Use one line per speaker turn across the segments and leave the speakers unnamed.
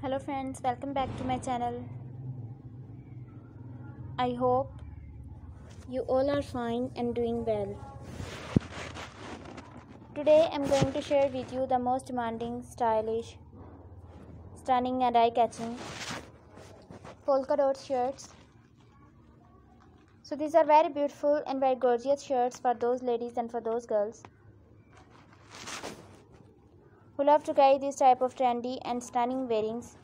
hello friends. Welcome back to my channel. I hope you all are fine and doing well. Today i'm going to share with you the most demanding stylish stunning and eye-catching polka dot shirts. So these are very beautiful and very gorgeous shirts for those ladies and for those girls who love to carry this type of trendy and stunning wearings.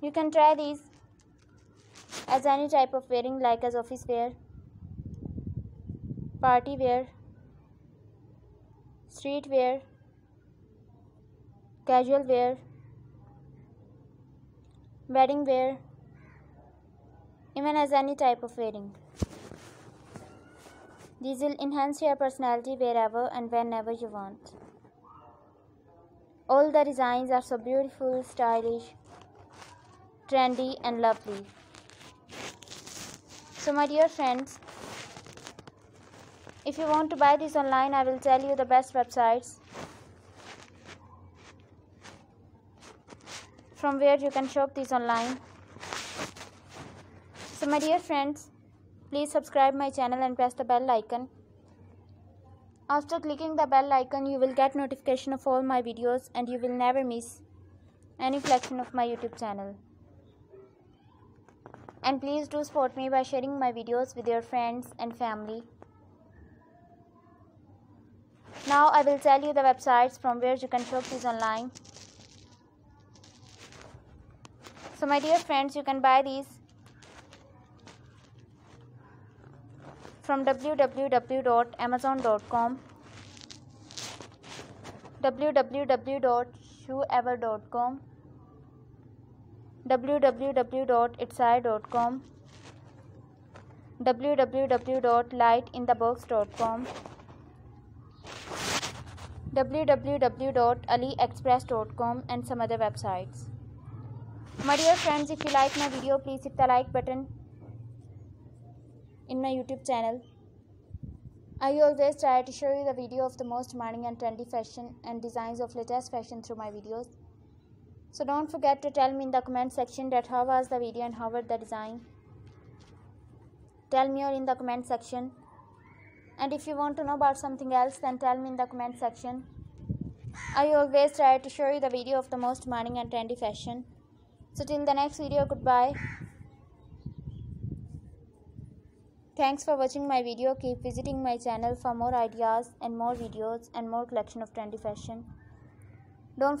You can try these as any type of wearing like as office wear, party wear, street wear, casual wear, wedding wear, even as any type of wearing. These will enhance your personality wherever and whenever you want. All the designs are so beautiful, stylish, trendy, and lovely. So, my dear friends, if you want to buy these online, I will tell you the best websites from where you can shop these online. So, my dear friends, Please subscribe my channel and press the bell icon. After clicking the bell icon, you will get notification of all my videos and you will never miss any collection of my YouTube channel. And please do support me by sharing my videos with your friends and family. Now I will tell you the websites from where you can shop these online. So my dear friends, you can buy these from www.amazon.com www.shoeever.com www.etsy.com www.lightinthebox.com www.aliexpress.com and some other websites. My dear friends if you like my video please hit the like button in my YouTube channel. I always try to show you the video of the most demanding and trendy fashion and designs of latest fashion through my videos. So don't forget to tell me in the comment section that how was the video and how was the design. Tell me or in the comment section. And if you want to know about something else then tell me in the comment section. I always try to show you the video of the most demanding and trendy fashion. So till the next video goodbye. Thanks for watching my video. Keep visiting my channel for more ideas and more videos and more collection of trendy fashion. Don't forget